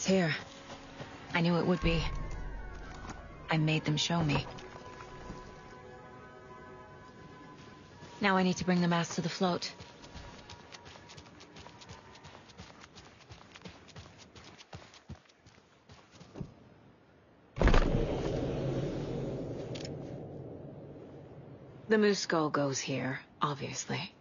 It's here. I knew it would be. I made them show me. Now I need to bring the mass to the float. The moose skull goes here, obviously.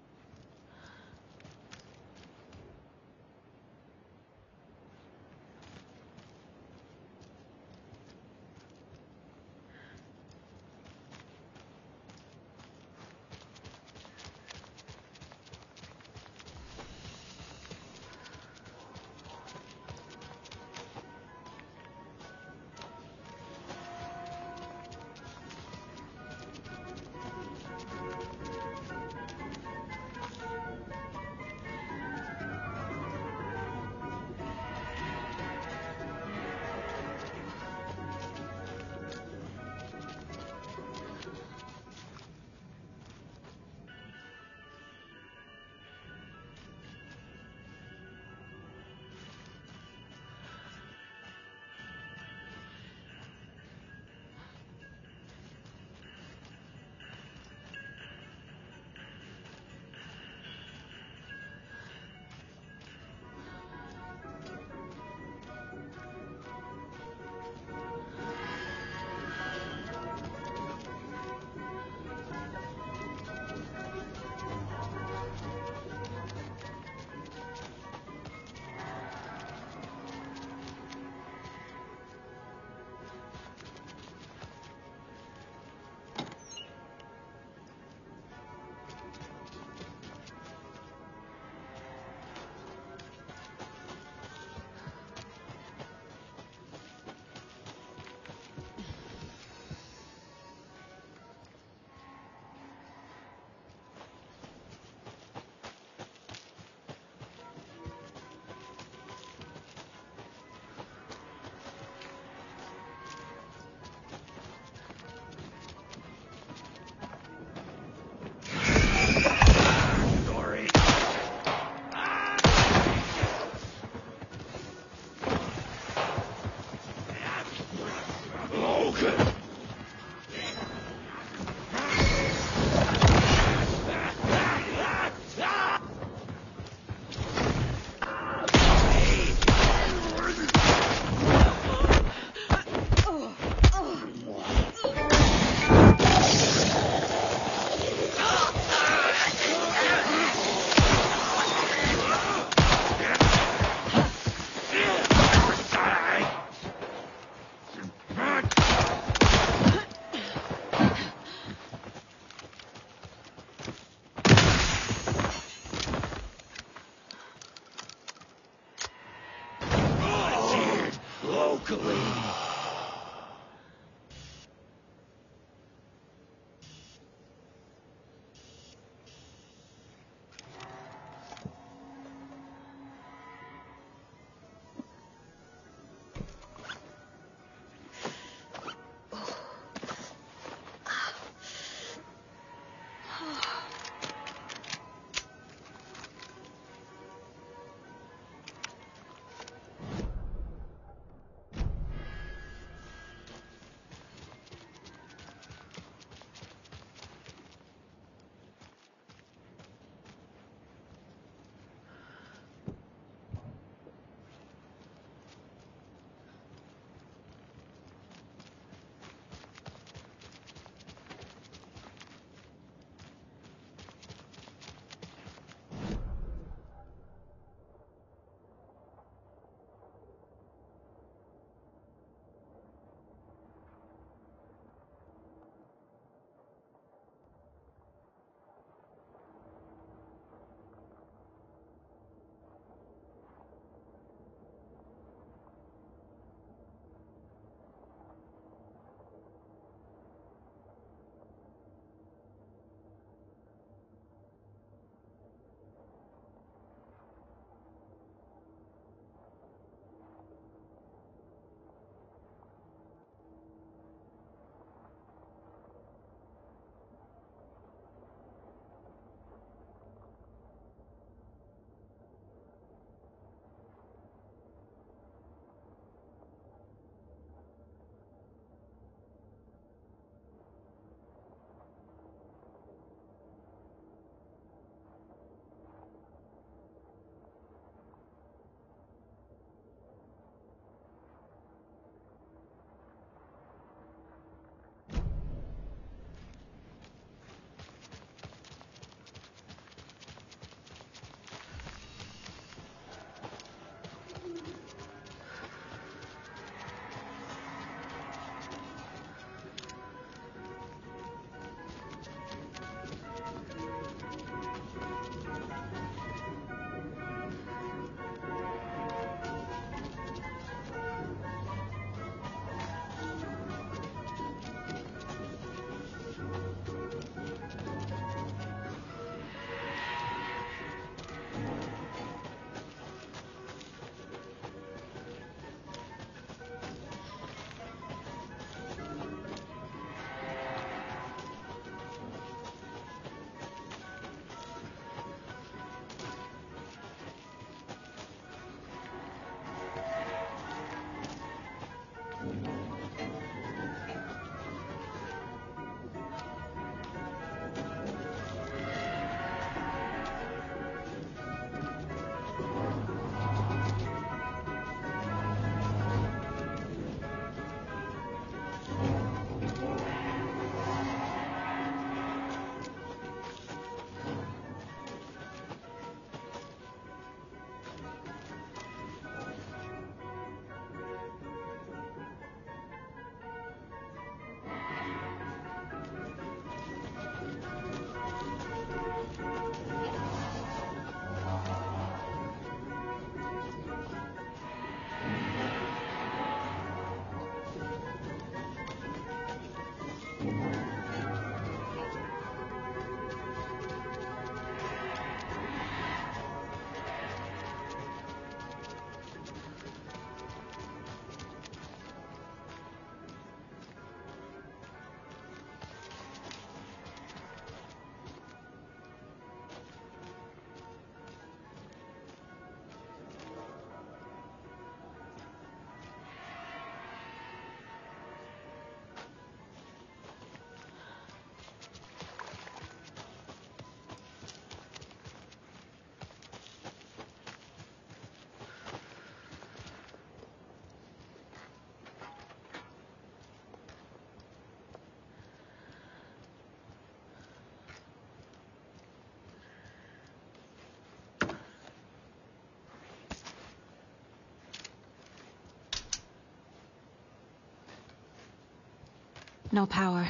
No power.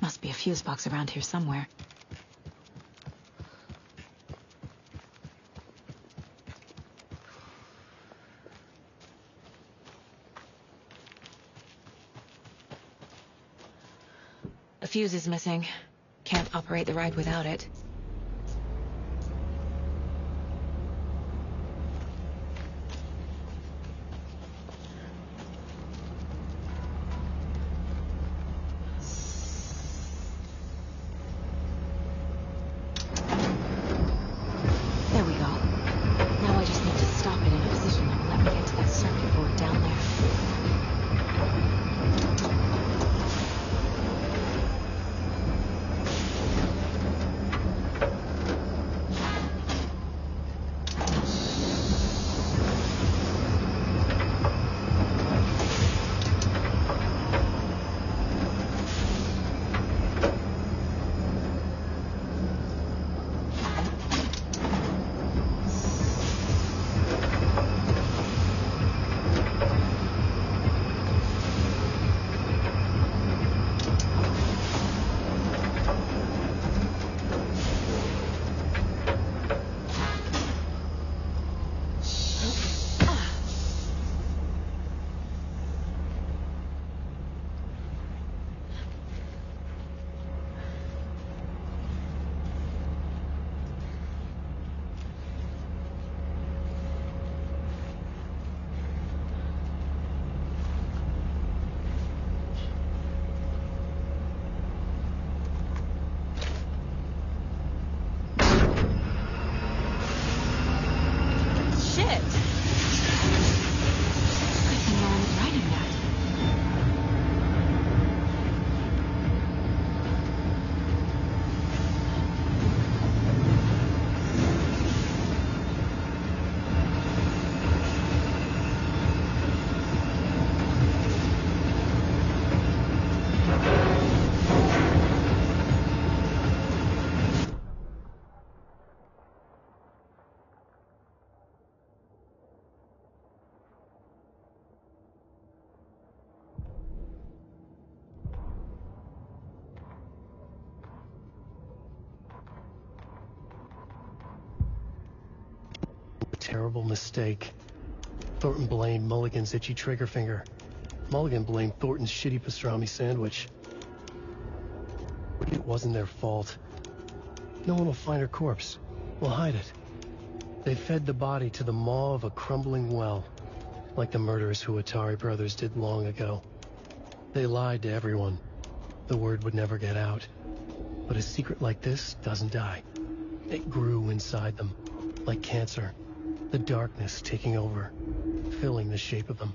Must be a fuse box around here somewhere. A fuse is missing. Can't operate the ride without it. Terrible mistake. Thornton blamed Mulligan's itchy trigger finger. Mulligan blamed Thornton's shitty pastrami sandwich. It wasn't their fault. No one will find her corpse. We'll hide it. They fed the body to the maw of a crumbling well, like the murderous Huatari brothers did long ago. They lied to everyone. The word would never get out. But a secret like this doesn't die. It grew inside them, like cancer. The darkness taking over, filling the shape of them.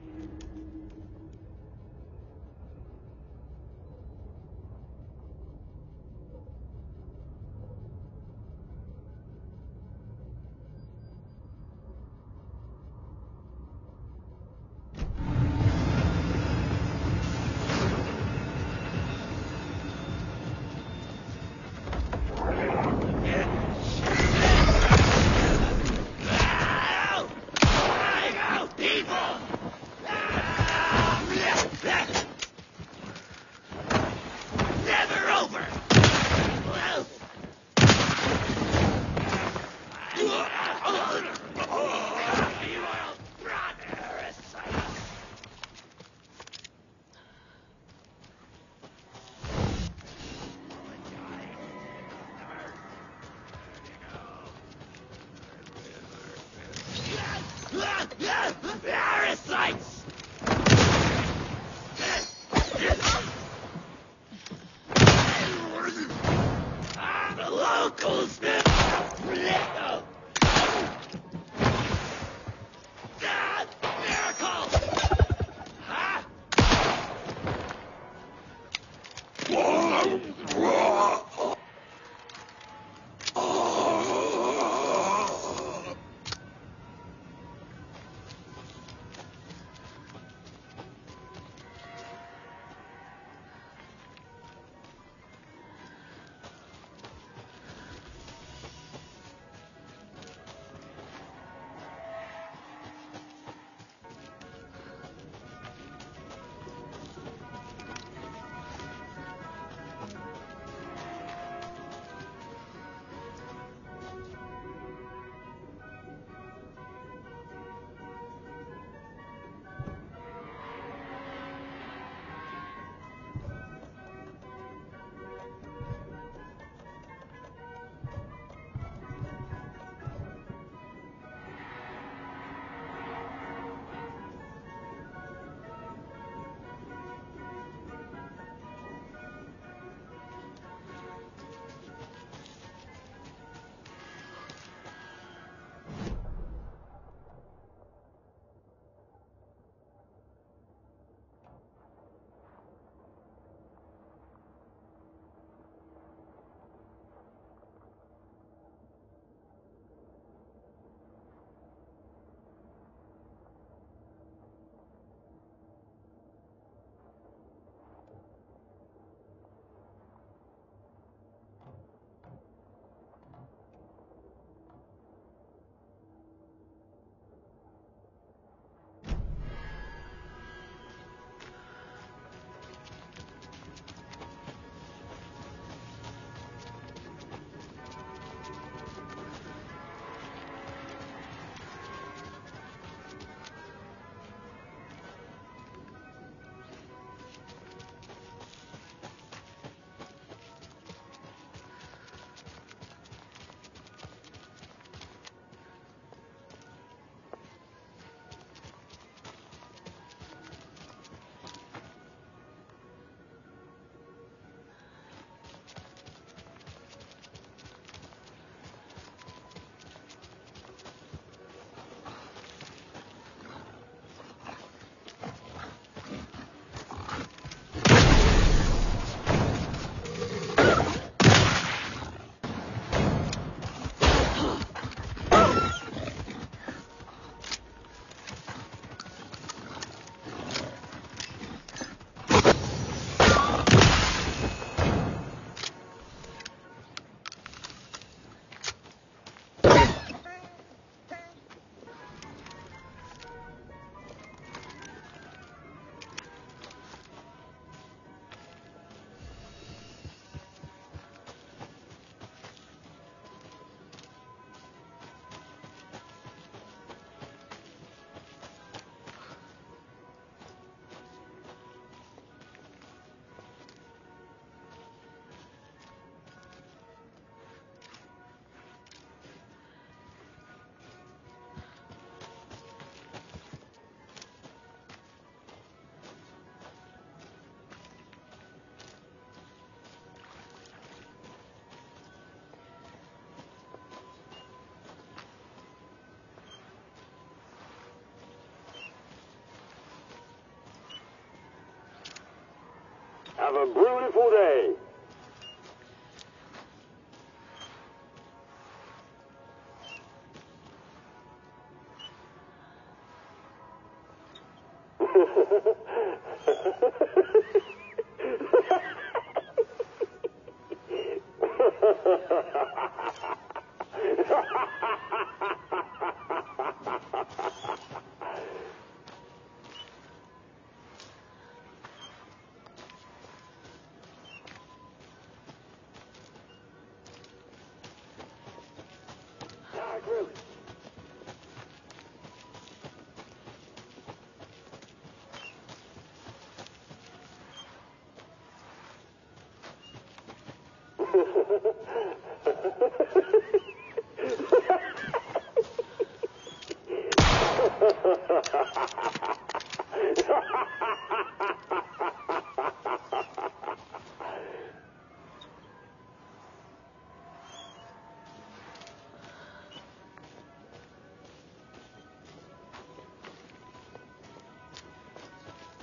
A beautiful day.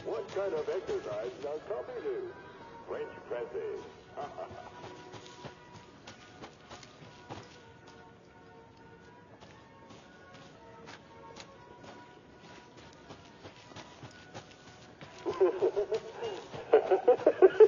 What kind of exercise does Coffee do? French pressing.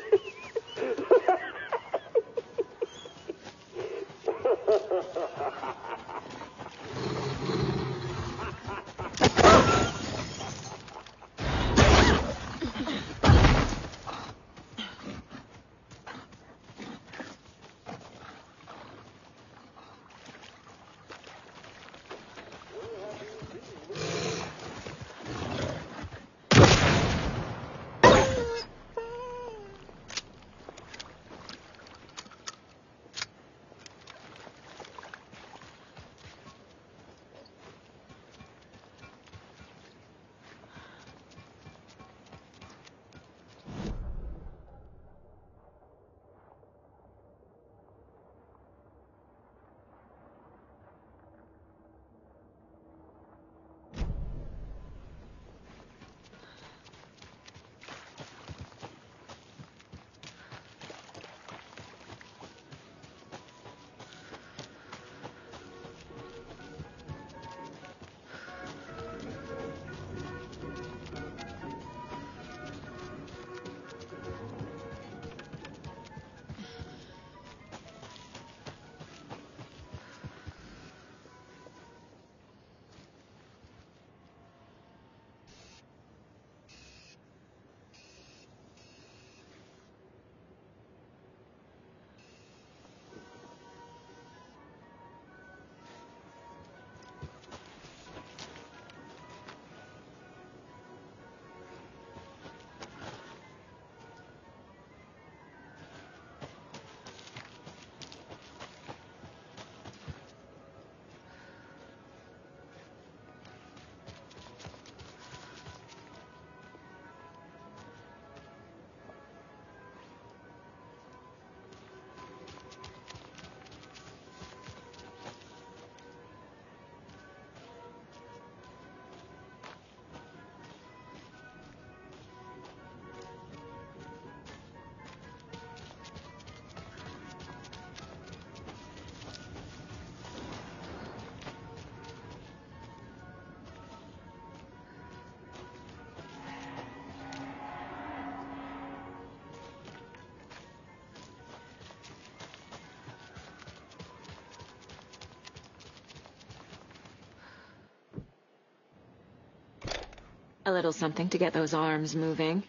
A little something to get those arms moving.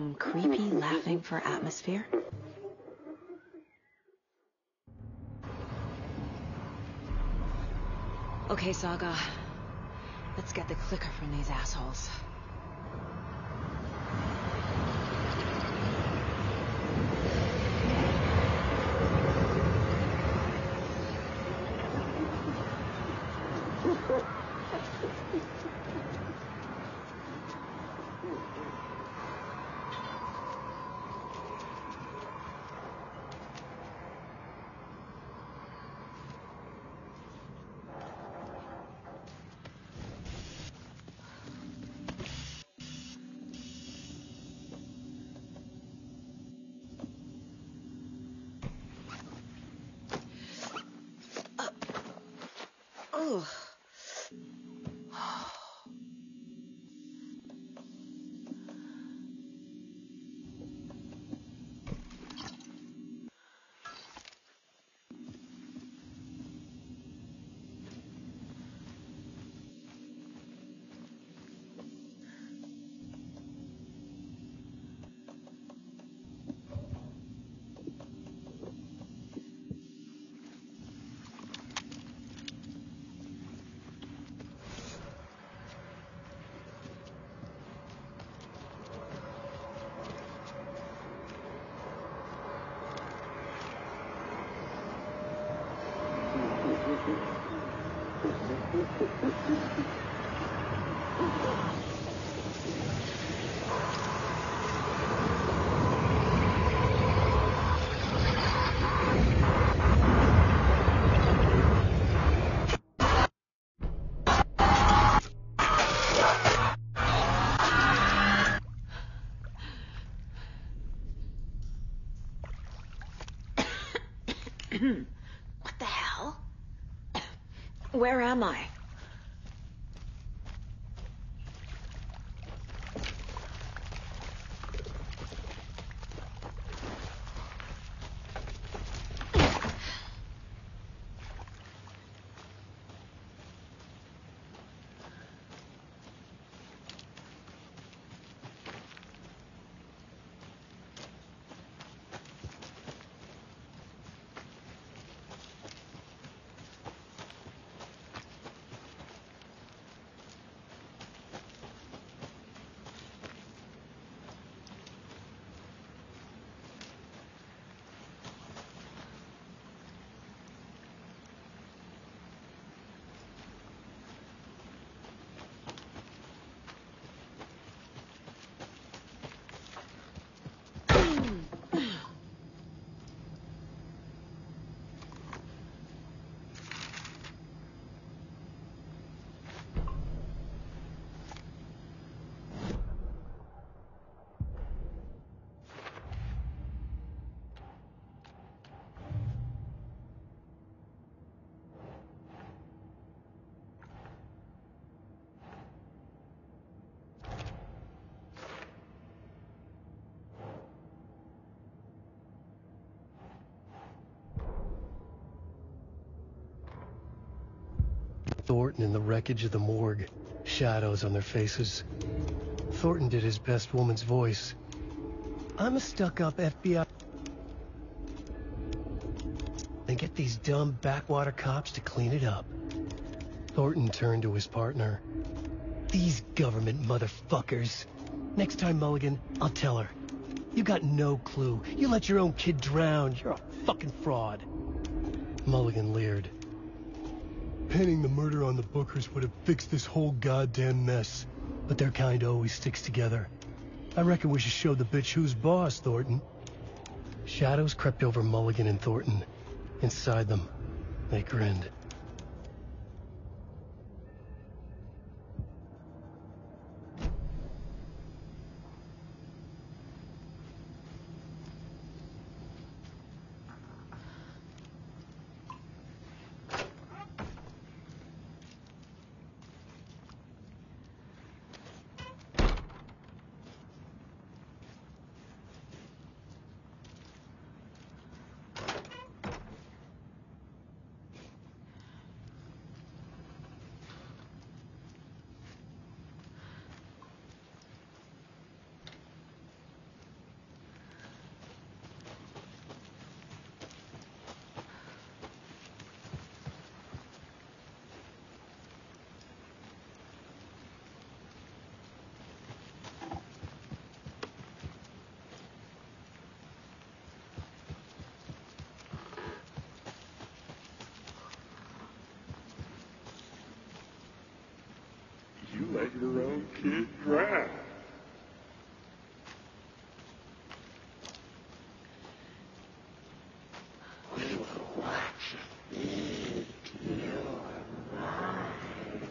Some creepy laughing for atmosphere. Okay, Saga. Let's get the clicker from these assholes. Where am I? Thornton in the wreckage of the morgue, shadows on their faces. Thornton did his best woman's voice. I'm a stuck-up FBI. And get these dumb backwater cops to clean it up. Thornton turned to his partner. These government motherfuckers. Next time, Mulligan, I'll tell her. You got no clue. You let your own kid drown. You're a fucking fraud. Mulligan leered. Pinning the murder on the Bookers would have fixed this whole goddamn mess. But their kind always sticks together. I reckon we should show the bitch who's boss, Thornton. Shadows crept over Mulligan and Thornton. Inside them, they grinned. Let your own kid drown. We will watch eat your mind.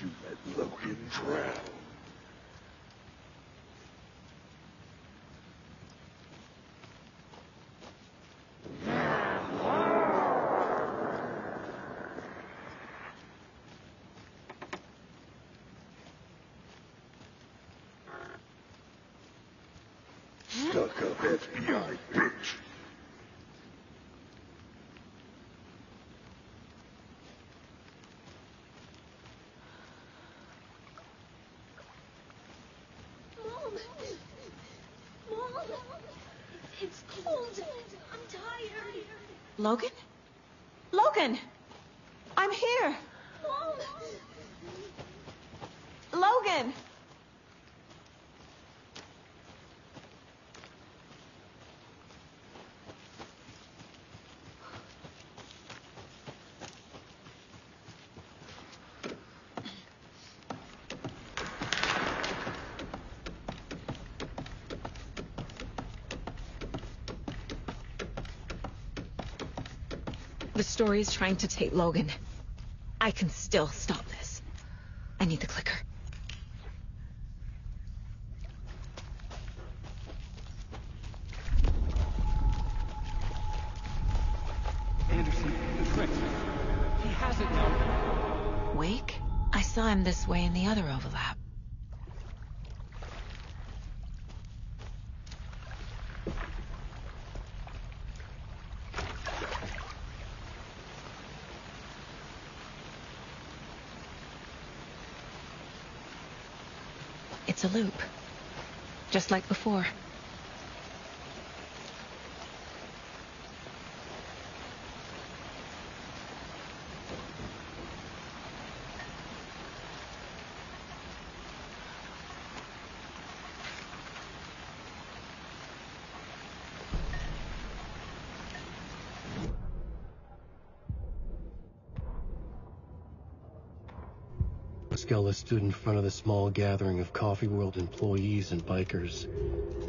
You let Logan drown. Stuck up FBI bitch. Mom! Mom! It's cold. I'm tired. Logan? Logan! I'm here! Mom! Logan! Story is trying to take Logan. I can still stop this. I need the clicker. Anderson, the trick. He has it now. Wake? I saw him this way in the other overlap. Loop. Just like before. Skella stood in front of the small gathering of Coffee World employees and bikers.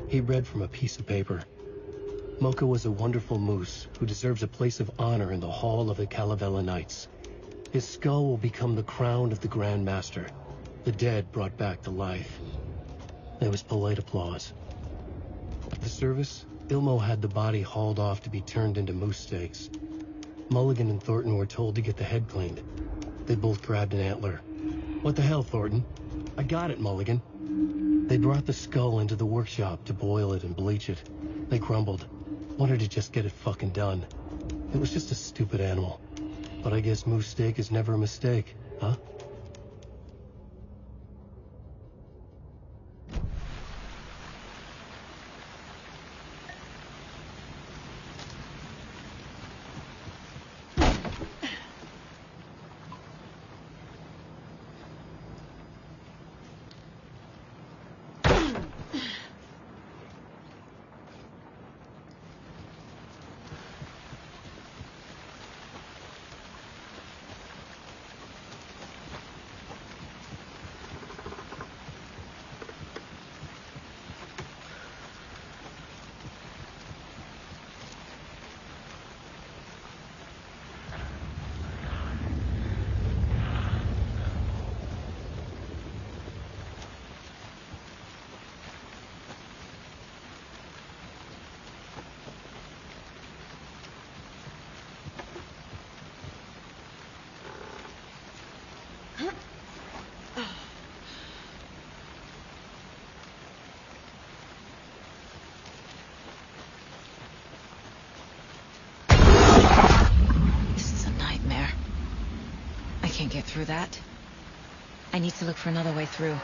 He read from a piece of paper. Mocha was a wonderful moose who deserves a place of honor in the hall of the Kalevala Knights. His skull will become the crown of the Grand Master, the dead brought back to life. There was polite applause. At the service, Ilmo had the body hauled off to be turned into moose steaks. Mulligan and Thornton were told to get the head cleaned. They both grabbed an antler. What the hell, Thornton? I got it, Mulligan. They brought the skull into the workshop to boil it and bleach it. They grumbled. Wanted to just get it fucking done. It was just a stupid animal. But I guess moose steak is never a mistake, huh? This is a nightmare. I can't get through that. I need to look for another way through.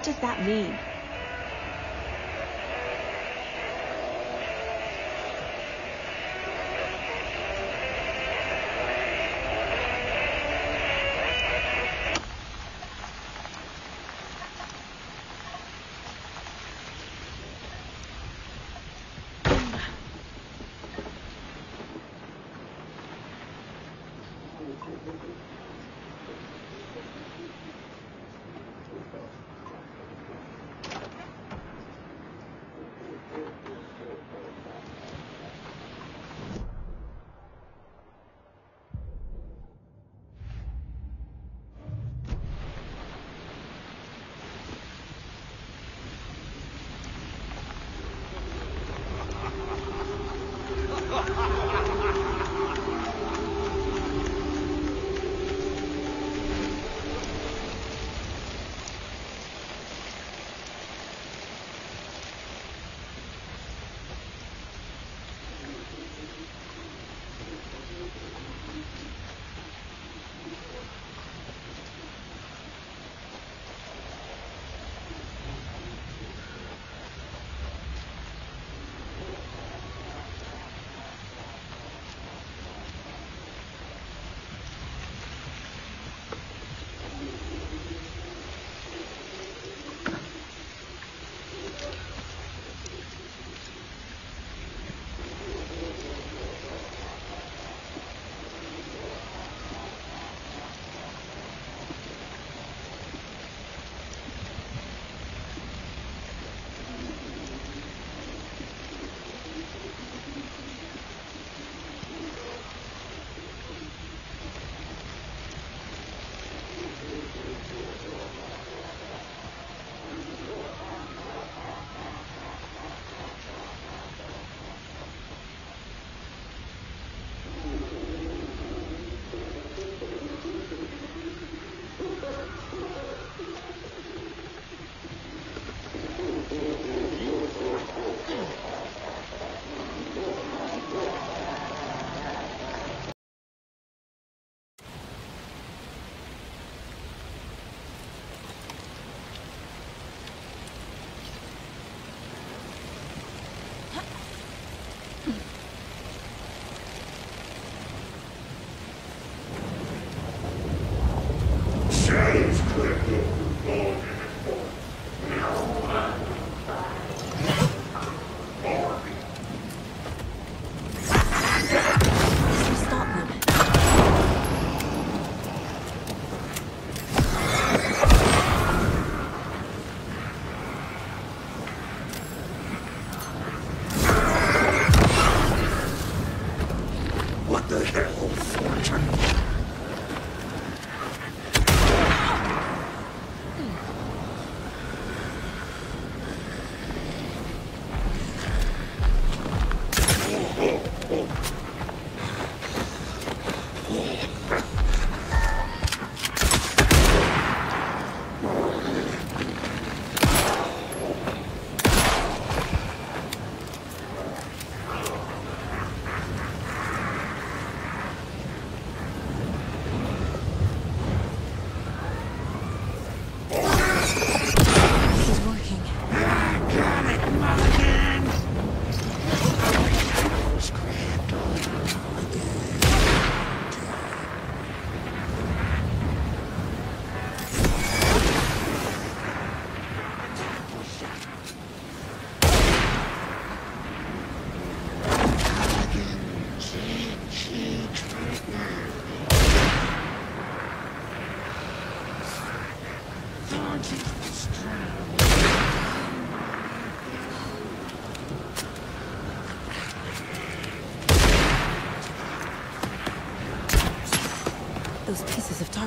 What does that mean?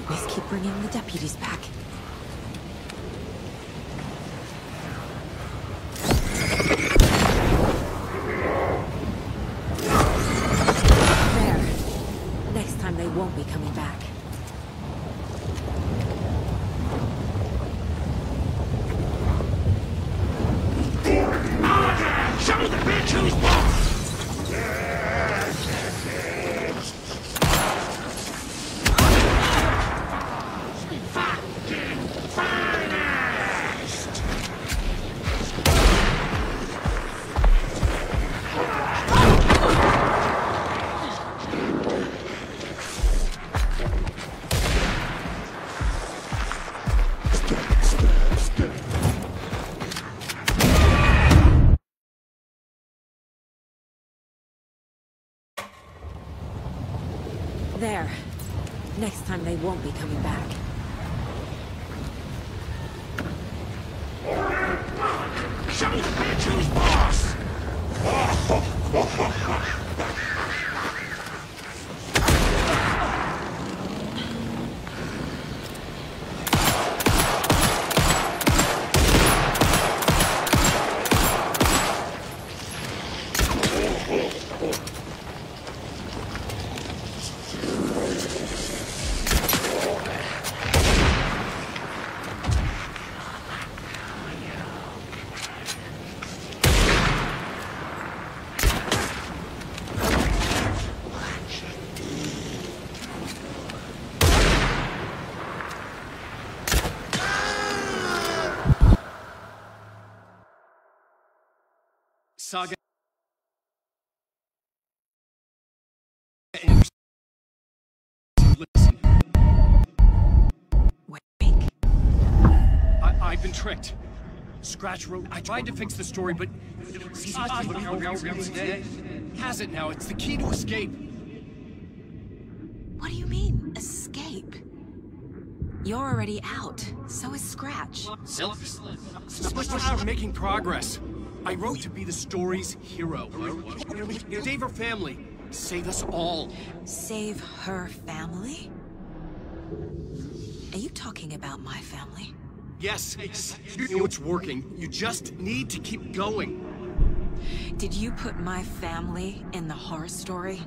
Darkness keep bringing the deputies back. Won't be coming back. Anderson. Listen, Wake. I, I've been tricked. Scratch wrote. I tried to fix the story, but has it now. It's the key to escape. What do you mean, escape? You're already out. So is Scratch. Silk. I'm making progress. I wrote to be the story's hero. Save her family. Save us all. Save her family? Are you talking about my family? Yes, you know it's working. You just need to keep going. Did you put my family in the horror story?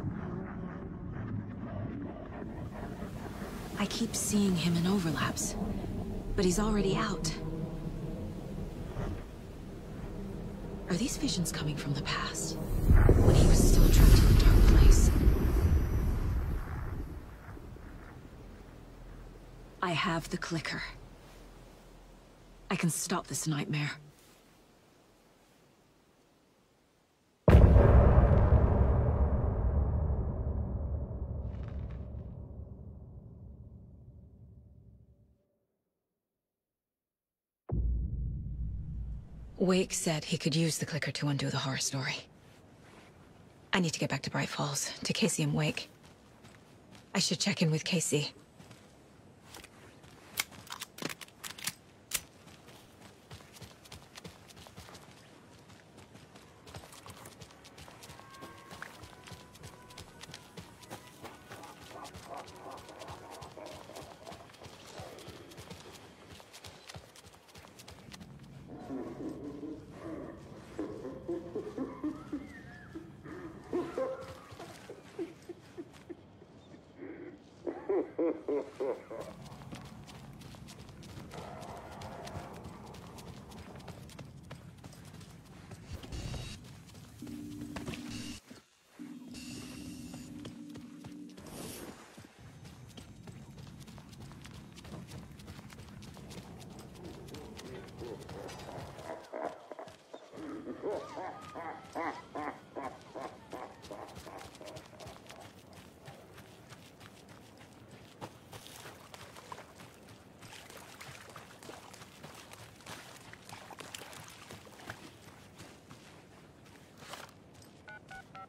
I keep seeing him in overlaps, but he's already out. Are these visions coming from the past? When he was still trapped in a dark place? I have the clicker. I can stop this nightmare. Wake said he could use the clicker to undo the horror story. I need to get back to Bright Falls, to Casey and Wake. I should check in with Casey.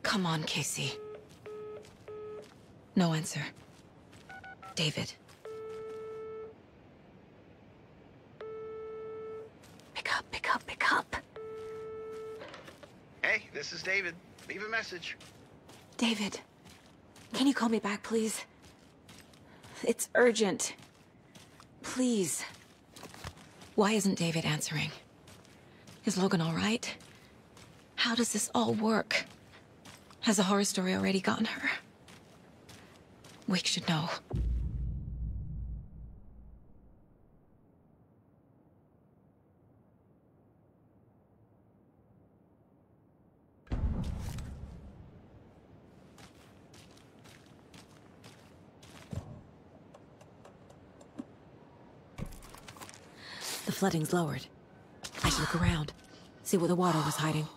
Come on, Casey. No answer. David. Pick up, pick up, pick up. Hey, this is David. Leave a message. David, can you call me back, please? It's urgent. Please. Why isn't David answering? Is Logan all right? How does this all work? Has the horror story already gotten her? Wake should know. The flooding's lowered. I should look around, see what the water was hiding.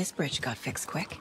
This bridge got fixed quick.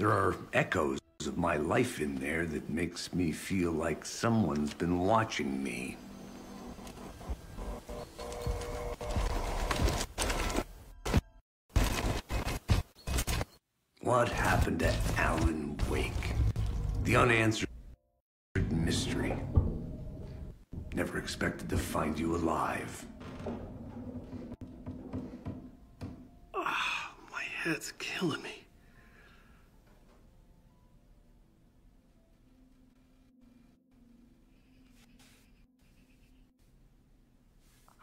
There are echoes of my life in there that makes me feel like someone's been watching me. What happened to Alan Wake? The unanswered mystery. Never expected to find you alive. Ah, my head's killing me.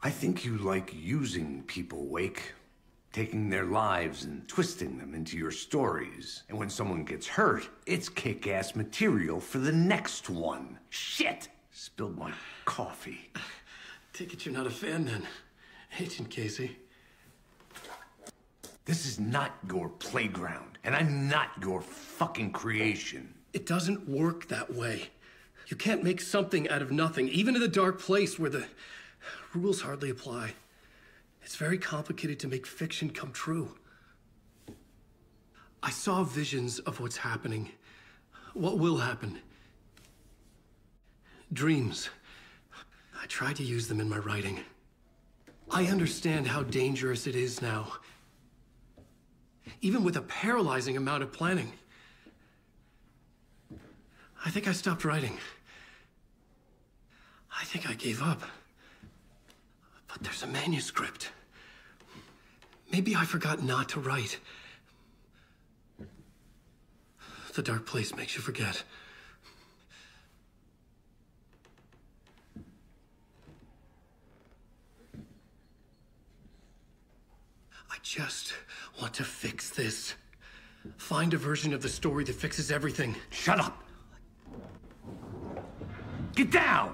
I think you like using people, Wake. Taking their lives and twisting them into your stories. And when someone gets hurt, it's kick-ass material for the next one. Shit! Spilled my coffee. Take it you're not a fan then, Agent Casey. This is not your playground, and I'm not your fucking creation. It doesn't work that way. You can't make something out of nothing, even in the dark place where the rules hardly apply. It's very complicated to make fiction come true. I saw visions of what's happening, what will happen. Dreams. I tried to use them in my writing. I understand how dangerous it is now. Even with a paralyzing amount of planning. I think I stopped writing. I think I gave up. But there's a manuscript. Maybe I forgot not to write. The dark place makes you forget. I just want to fix this. Find a version of the story that fixes everything. Shut up! Get down!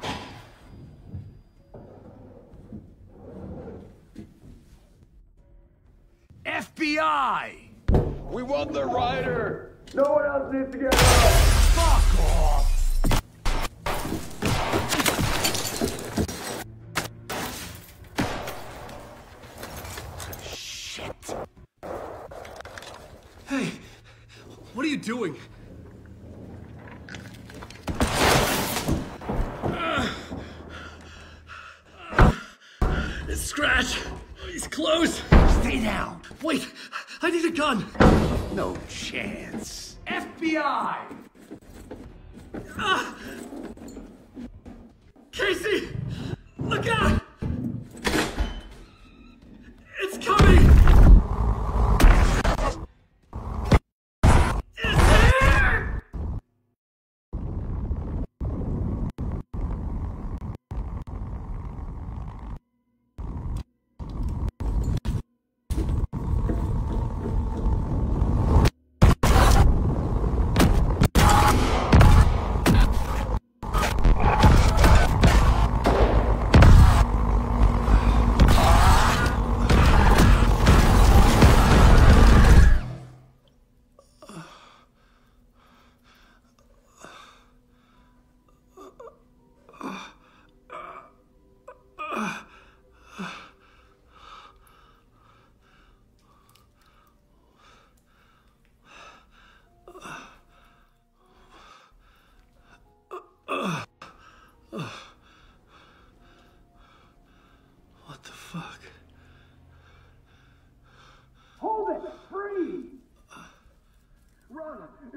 FBI! We want the rider! No one else needs to get out! Fuck off! Shit! Hey, what are you doing? It's Scratch! He's close! Stay down! Wait, I need a gun! No chance. FBI! Ah!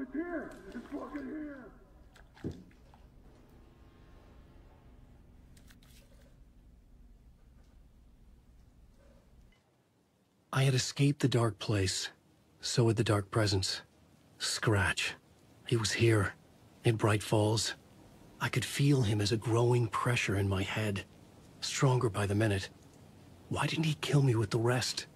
It's here! It's fucking here! I had escaped the dark place. So had the dark presence. Scratch. He was here, in Bright Falls. I could feel him as a growing pressure in my head. Stronger by the minute. Why didn't he kill me with the rest?